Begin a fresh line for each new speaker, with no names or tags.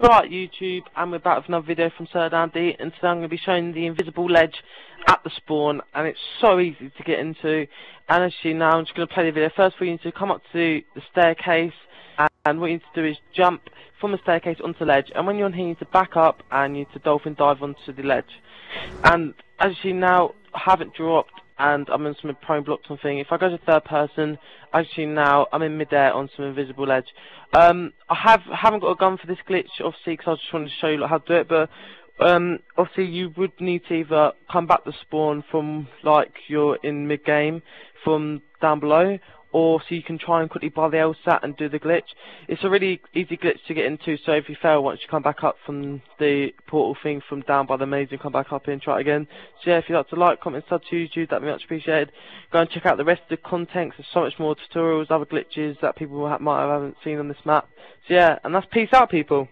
Right, YouTube, and we're back with another video from Sir DanD, and today I'm going to be showing the invisible ledge at the spawn, and it's so easy to get into, and as you know, I'm just going to play the video. First, we need to come up to the staircase, and what you need to do is jump from the staircase onto the ledge, and when you're on here, you need to back up, and you need to dolphin dive onto the ledge. And as you now haven't dropped, and I'm in some prone blocks and thing. If I go to third person, actually now I'm in midair on some invisible ledge. Um, I have haven't got a gun for this glitch, obviously, because I just wanted to show you like, how to do it. But um, obviously, you would need to either come back to spawn from like you're in mid game from down below, or so you can try and quickly buy the LSAT and do the glitch. It's a really easy glitch to get into, so if you fail once you come back up from the portal thing from down by the maze and come back up and try it again. So yeah, if you'd like to like, comment, sub to YouTube, that'd be much appreciated. Go and check out the rest of the content, there's so much more tutorials, other glitches that people might have haven't seen on this map. So yeah, and that's peace out people.